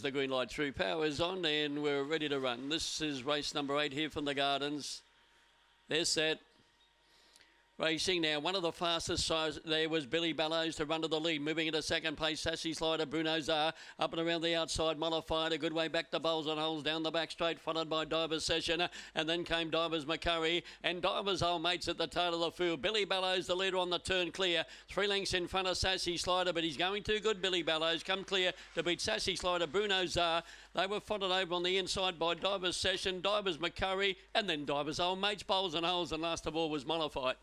is the green light through. Power is on and we're ready to run. This is race number eight here from the Gardens. They're set. Racing now, one of the fastest size there was Billy Bellows to run to the lead. Moving into second place, Sassy Slider, Bruno Zar. Up and around the outside, Mollified, a good way back to Bowls and Holes, down the back straight, followed by Divers Session. And then came Divers McCurry and Divers Old Mates at the tail of the field. Billy Bellows, the leader on the turn clear. Three lengths in front of Sassy Slider, but he's going too good, Billy Bellows. Come clear to beat Sassy Slider, Bruno Zar. They were followed over on the inside by Divers Session, Divers McCurry, and then Divers Old Mates, Bowls and Holes, and last of all was Mollified.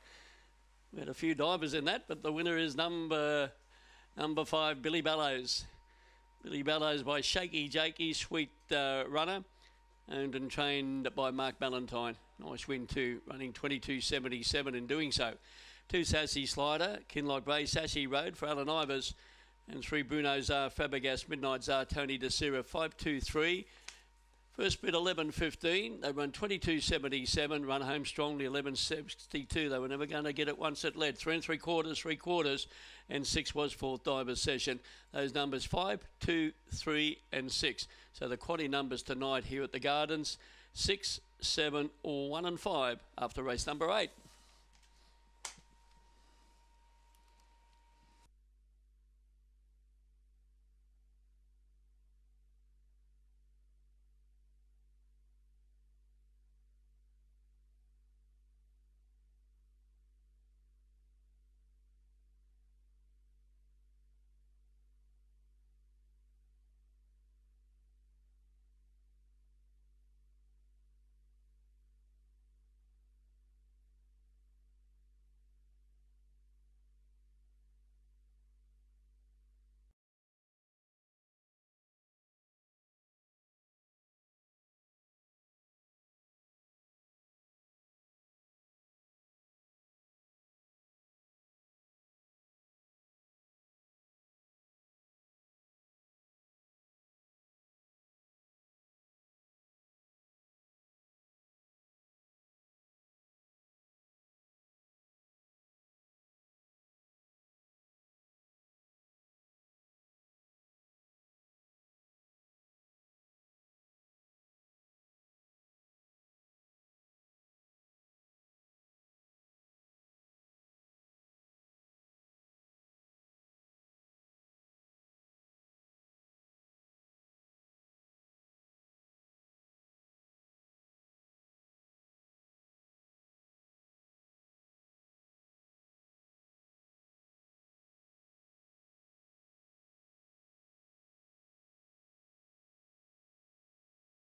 We had a few divers in that, but the winner is number number five, Billy Bellows. Billy Bellows by Shaky Jakey, sweet uh, runner, owned and trained by Mark Ballantyne. Nice win too, running 22.77 in doing so. Two Sassy Slider, Kinloch Brae, Sassy Road for Alan Ivers, and three Bruno Zar, Fabregas, Midnight Zar, Tony DeSera, 523. First bid 11.15. They run 22.77, run home strongly 11.62. They were never going to get it once it led. Three and three quarters, three quarters, and six was fourth divers session. Those numbers five, two, three, and six. So the quaddy numbers tonight here at the Gardens six, seven, or one and five after race number eight.